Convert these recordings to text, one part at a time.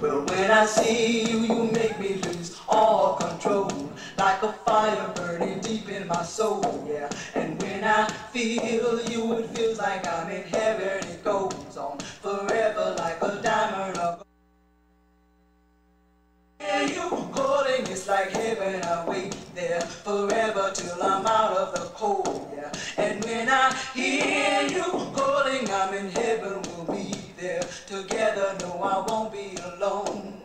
Well, when I see you, you make me lose all control. Like a fire burning deep in my soul, yeah. And when I feel you, it feels like I'm in heaven. It goes on forever like a diamond of and you calling, it's like heaven. I wait there forever till I'm out of the cold. Yeah. And when I hear you calling, I'm in heaven together. No, I won't be alone.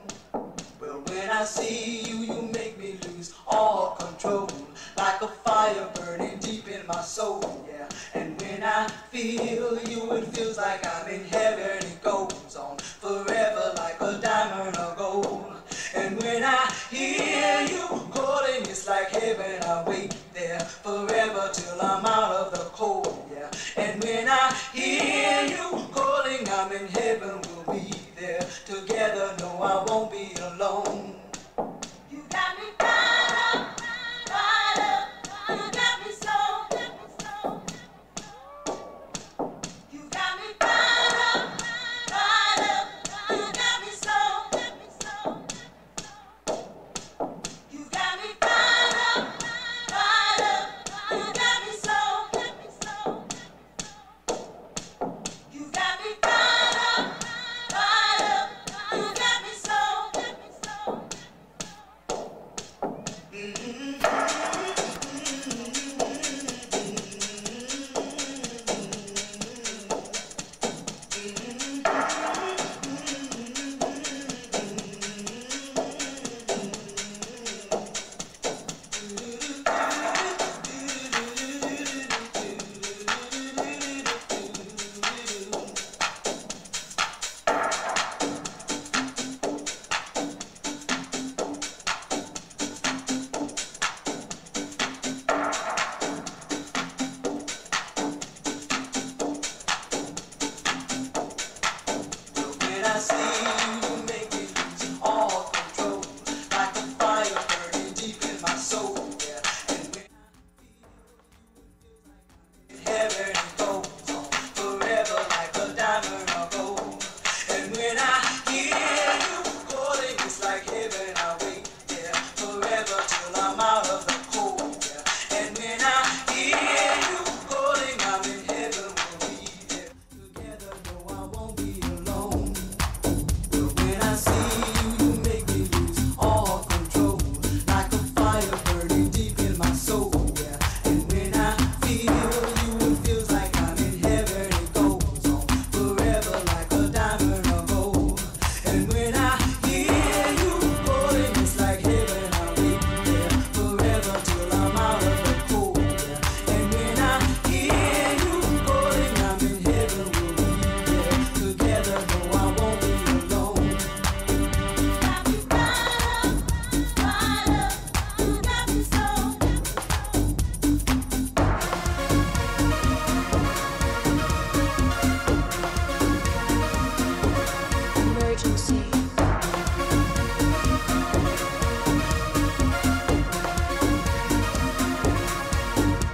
Well, when I see you, you make me lose all control. Like a fire burning deep in my soul, yeah. And when I feel you, it feels like I'm in heaven.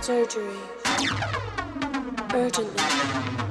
Surgery. Urgently.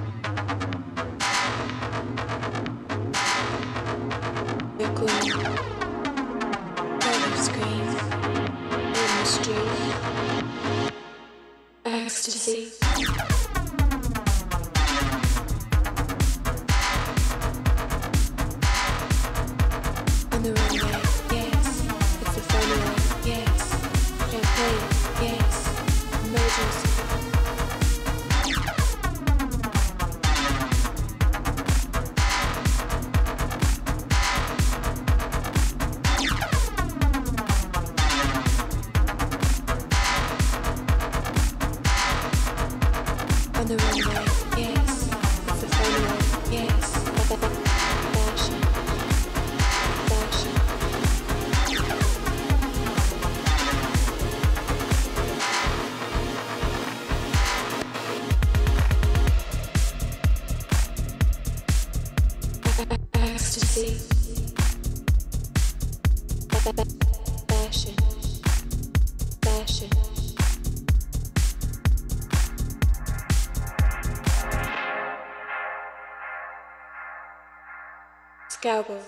Scalper.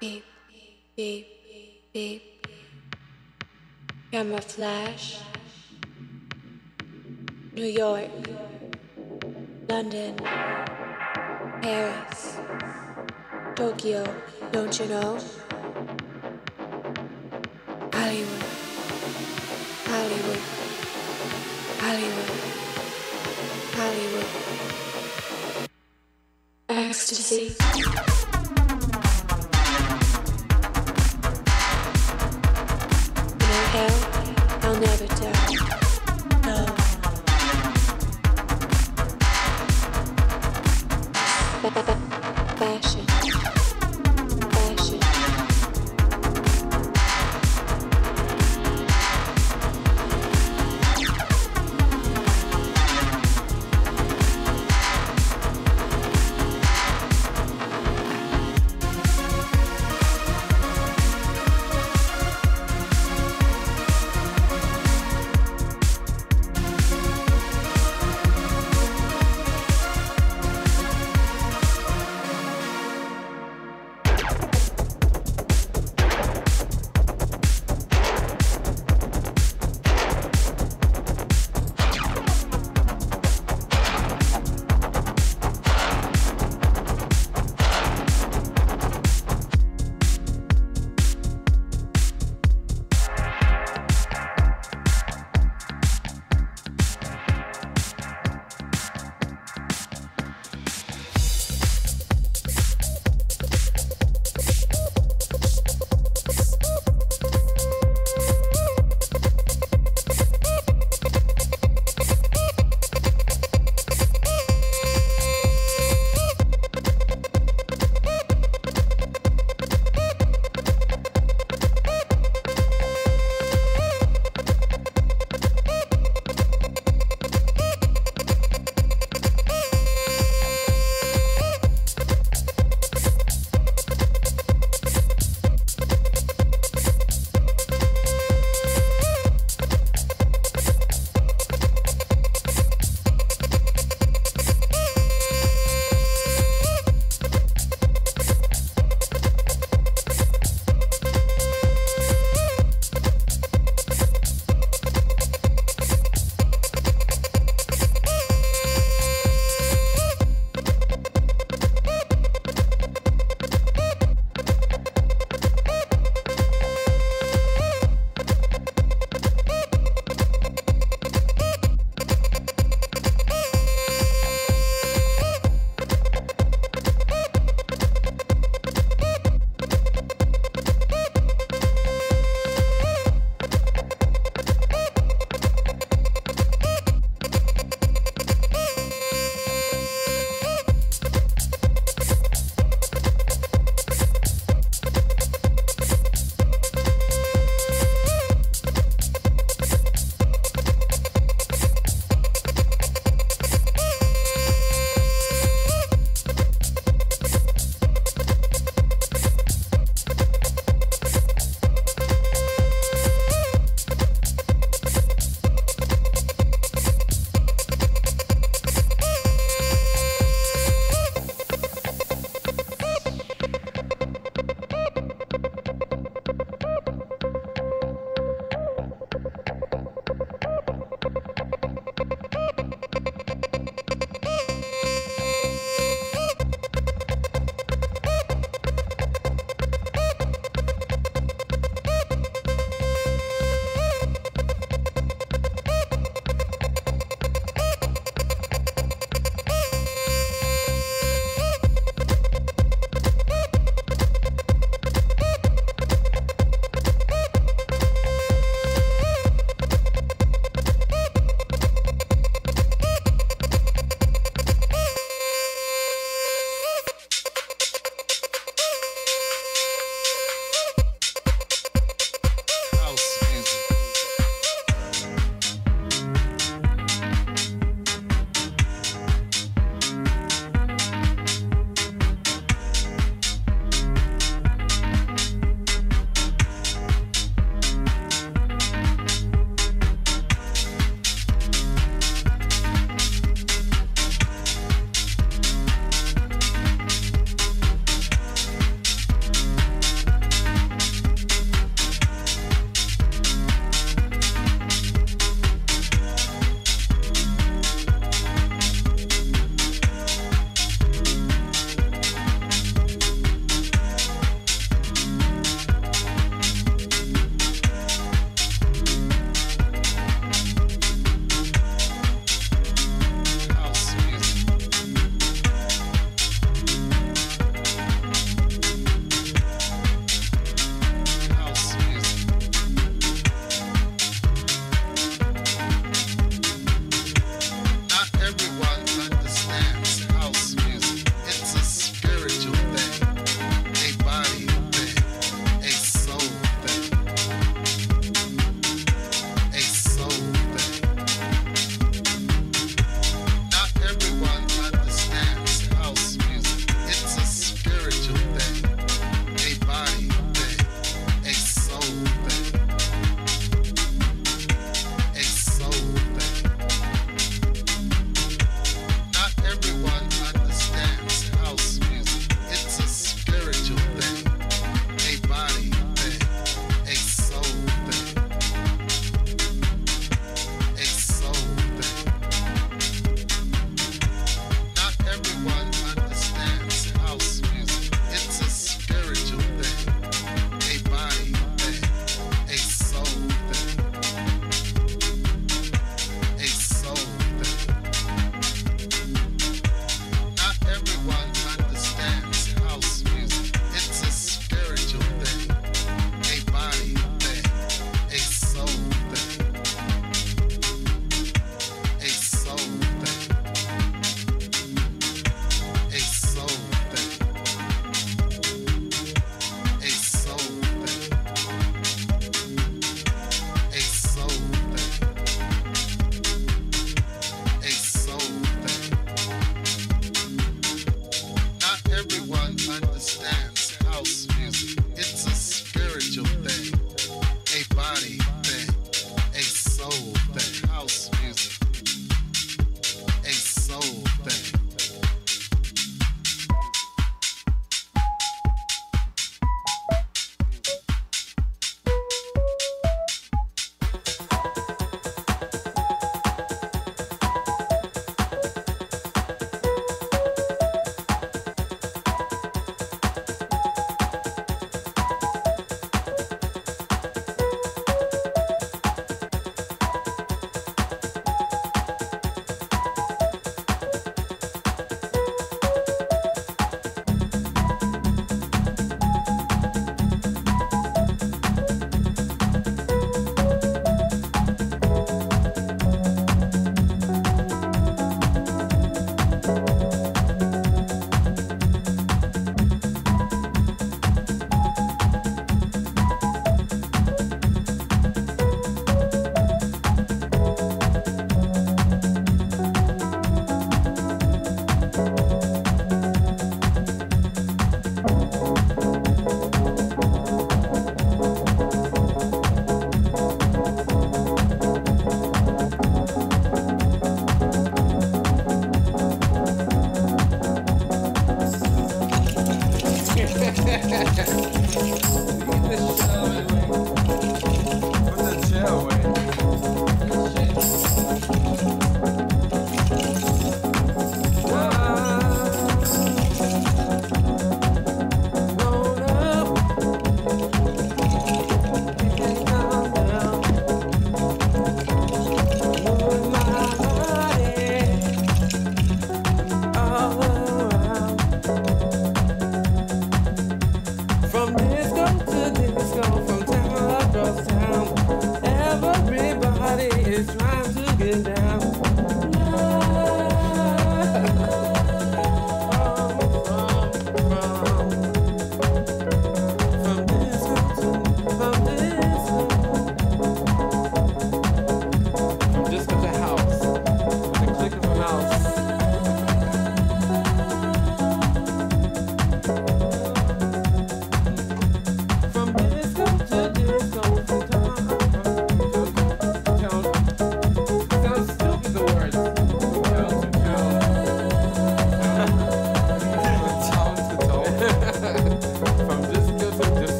Beep, beep, beep. Camera flash. New York. London. Paris. Tokyo. Don't you know? Hollywood. Hollywood. Hollywood. Hollywood. Ecstasy. I'll never tell.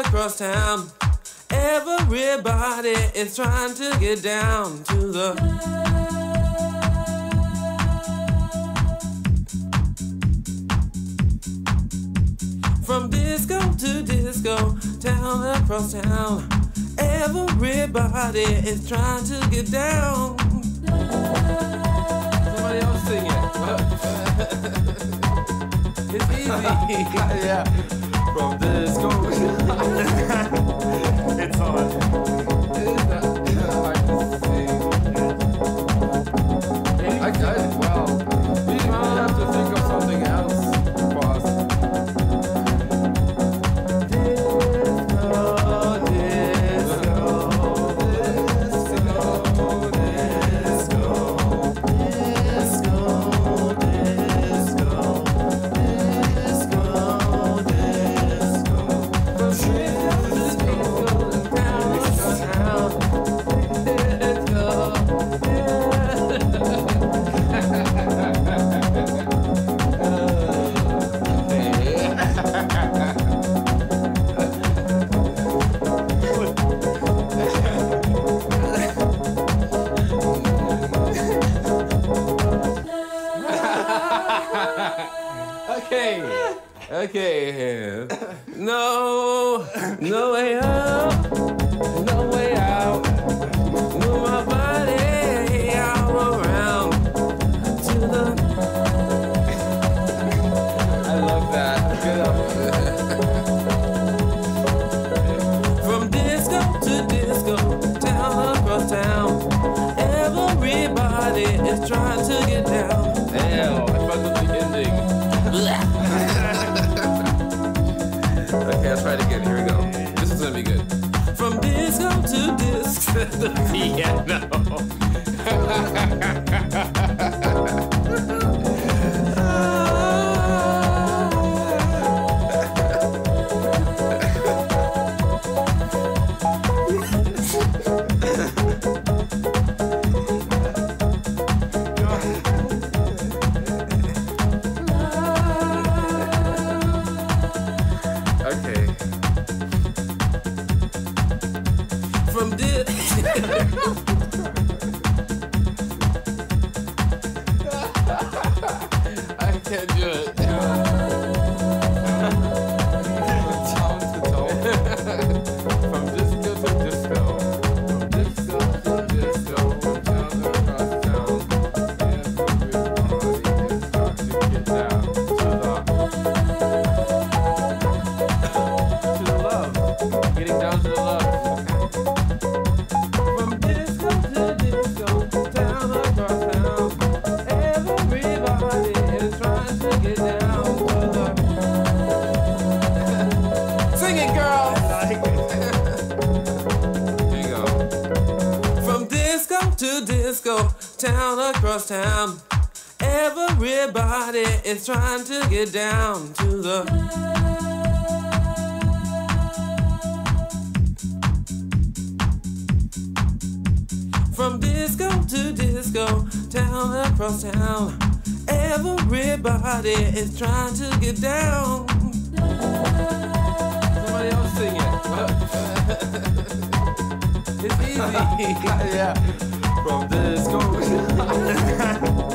across town. Everybody is trying to get down to the. From disco to disco, town across town. Everybody is trying to get down. Somebody else sing it. it's easy. yeah. From this goes. it's on. doesn't he? Yeah, no. Yeah. town across town. Everybody is trying to get down to the. From disco to disco, town across town. Everybody is trying to get down. Somebody else sing it. it's easy. yeah. From disco. it's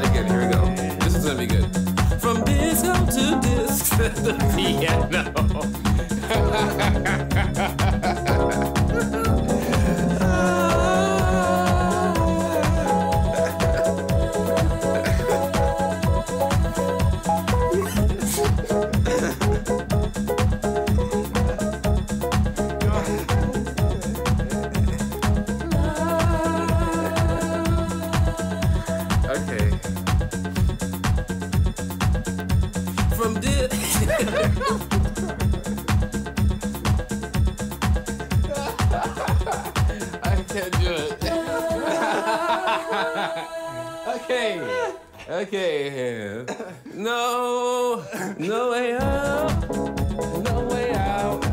try it again. Here we go. This is gonna be good. From disco to disco, the piano. okay. Okay. No. No way out. No way out.